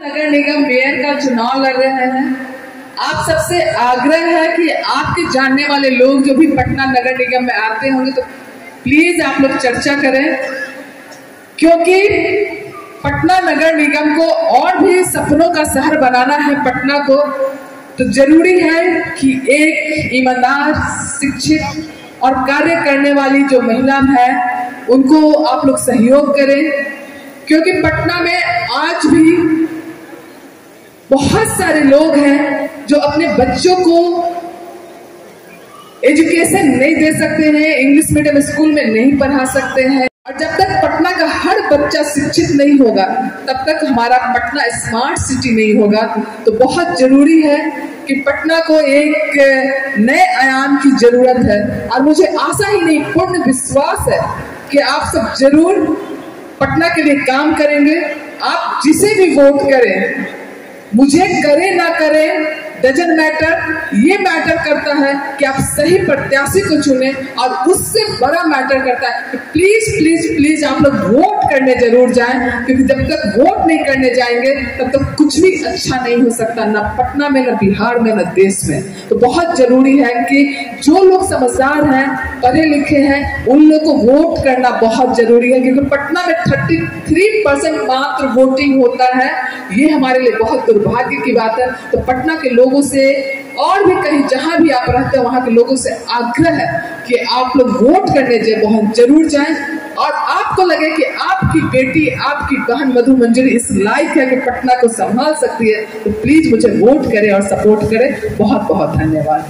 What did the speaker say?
नगर निगम mayor का चुनाव लड़ रहे हैं। आप सबसे आग्रह है कि आपके जानने वाले लोग जो भी पटना नगर निगम में आते होंगे तो प्लीज़ आप लोग चर्चा करें, क्योंकि पटना नगर निगम को और भी सपनों का शहर बनाना है पटना को तो ज़रूरी है कि एक ईमानदार, शिक्षित और कार्य करने वाली जो महिला है, उनको आप लोग सहयोग करें, क्योंकि पटना में आज भी बहुत सारे लोग हैं जो अपने बच्चों को एजुकेशन नहीं दे सकते हैं इंग्लिश मीडियम स्कूल में नहीं पढ़ा सकते हैं। और जब तक पटना का हर बच्चा शिक्षित नहीं होगा, तब तक हमारा पटना स्मार्ट सिटी नहीं होगा। तो बहुत ज़रूरी है कि पटना को एक नए आयाम की ज़रूरत है। और मुझे आशा ही नहीं, पूर्ण विश्वास है कि आप सब ज़रूर पटना के लिए काम करेंगे। आप जिसे भी वोट करें, मुझे करे ना करे डजन मैटर ये मैटर करता है कि आप सही प्रत्याशी को चुने और उससे बड़ा मैटर करता है कि प्लीज़ प्लीज़ प्लीज़ आप लोग वोट करने ज़रूर जाएँ, क्योंकि जब तक वोट नहीं करने जाएँगे, तब तक कुछ भी अच्छा नहीं हो सकता, ना पटना में, ना बिहार में, ना देश में। तो बहुत ज़रूरी है कि जो लोग समझदार हैं, पढ़े लिखे हैं, उन लोग को वोट करना बहुत ज़रूरी है, क्योंकि पटना में थर्टी थ्री परसेंट मात्र वोटिंग होता है। ये हमारे लिए बहुत दुर्भाग्य की बात है। तो पटना के लोगों से, और भी कहीं जहाँ भी आप रहते हैं, वहाँ के लोगों से आग्रह है कि आप लोग वोट करने जाए बहुत ज़रूर जाएँ। और आपको लगे कि आपकी बेटी, आपकी बहन मधु मंजूरी इस लाइक है कि पटना को संभाल सकती है तो प्लीज़ मुझे वोट करें और सपोर्ट करें। बहुत बहुत धन्यवाद।